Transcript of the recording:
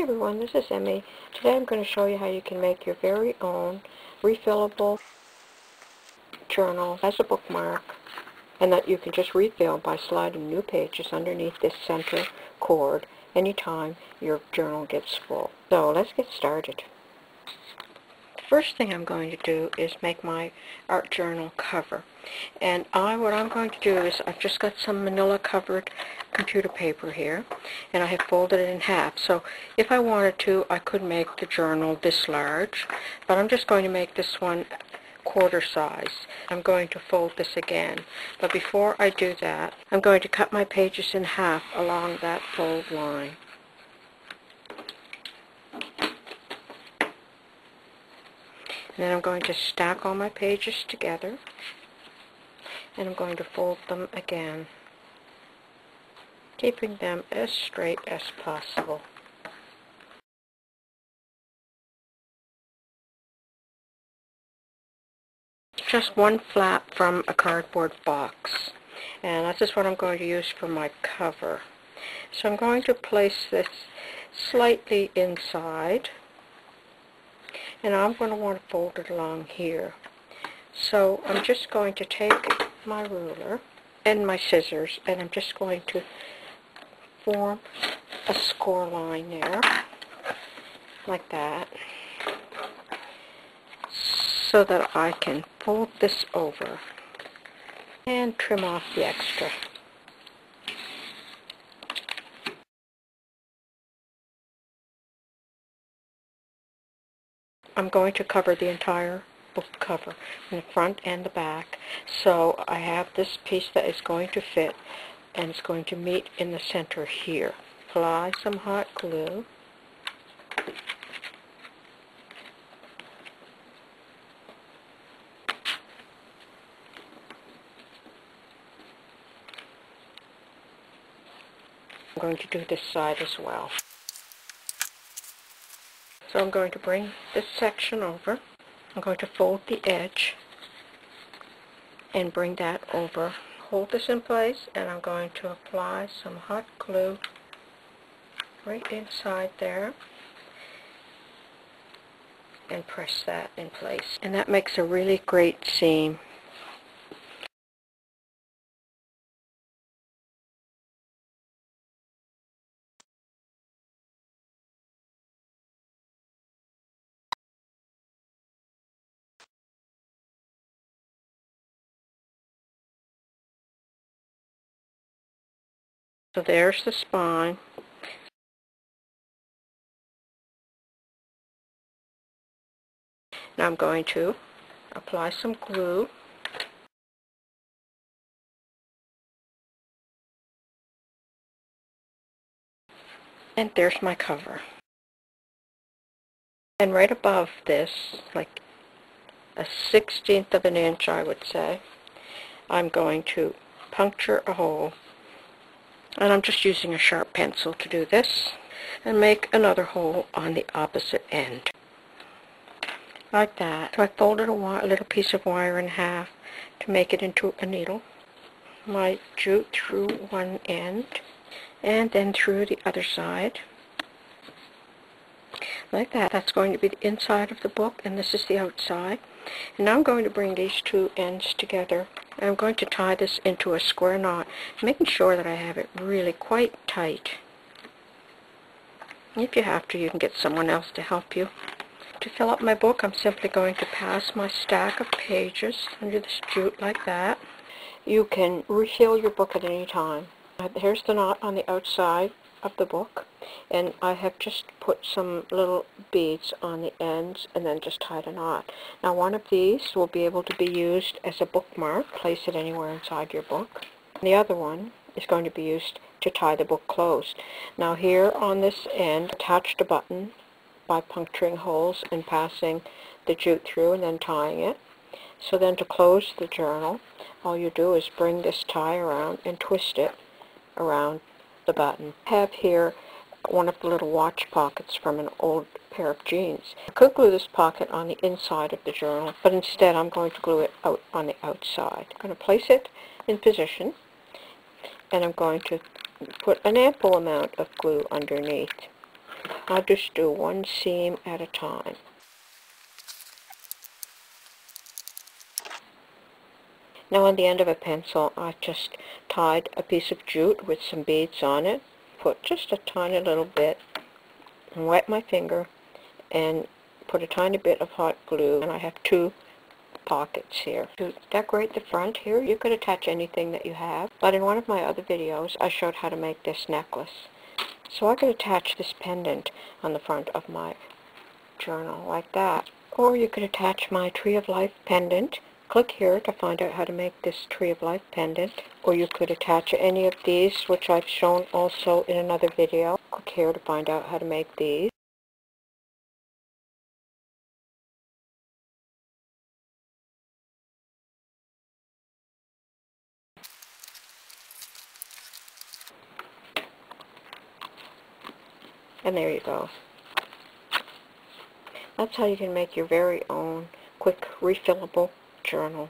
Hey everyone, this is Emi. Today I'm going to show you how you can make your very own refillable journal as a bookmark and that you can just refill by sliding new pages underneath this center cord anytime your journal gets full. So let's get started. First thing I'm going to do is make my art journal cover. And I, what I'm going to do is I've just got some manila covered computer paper here and I have folded it in half. So if I wanted to, I could make the journal this large, but I'm just going to make this one quarter size. I'm going to fold this again. But before I do that, I'm going to cut my pages in half along that fold line. And then I'm going to stack all my pages together and I'm going to fold them again keeping them as straight as possible. Just one flap from a cardboard box and this is what I'm going to use for my cover. So I'm going to place this slightly inside and I'm going to want to fold it along here. So I'm just going to take my ruler and my scissors and I'm just going to form a score line there like that so that I can fold this over and trim off the extra. I'm going to cover the entire book cover the front and the back so I have this piece that is going to fit and it's going to meet in the center here. Apply some hot glue. I'm going to do this side as well. I'm going to bring this section over. I'm going to fold the edge and bring that over hold this in place and I'm going to apply some hot glue right inside there and press that in place. And that makes a really great seam. So there's the spine. Now I'm going to apply some glue. And there's my cover. And right above this, like a sixteenth of an inch I would say, I'm going to puncture a hole and I'm just using a sharp pencil to do this and make another hole on the opposite end like that. So I folded a, a little piece of wire in half to make it into a needle. I jute through one end and then through the other side like that. That's going to be the inside of the book and this is the outside. And now I'm going to bring these two ends together. I'm going to tie this into a square knot, making sure that I have it really quite tight. If you have to, you can get someone else to help you. To fill up my book, I'm simply going to pass my stack of pages under this jute like that. You can refill your book at any time. Here's the knot on the outside of the book and I have just put some little beads on the ends and then just tied a knot. Now one of these will be able to be used as a bookmark, place it anywhere inside your book. The other one is going to be used to tie the book closed. Now here on this end, attached a button by puncturing holes and passing the jute through and then tying it. So then to close the journal, all you do is bring this tie around and twist it around the button. I have here one of the little watch pockets from an old pair of jeans. I could glue this pocket on the inside of the journal, but instead I'm going to glue it out on the outside. I'm going to place it in position, and I'm going to put an ample amount of glue underneath. I'll just do one seam at a time. Now on the end of a pencil, I just tied a piece of jute with some beads on it, put just a tiny little bit, and wet my finger, and put a tiny bit of hot glue, and I have two pockets here. To decorate the front here, you could attach anything that you have, but in one of my other videos, I showed how to make this necklace. So I could attach this pendant on the front of my journal like that. Or you could attach my Tree of Life pendant Click here to find out how to make this Tree of Life pendant, or you could attach any of these, which I've shown also in another video. Click here to find out how to make these. And there you go. That's how you can make your very own quick refillable journal.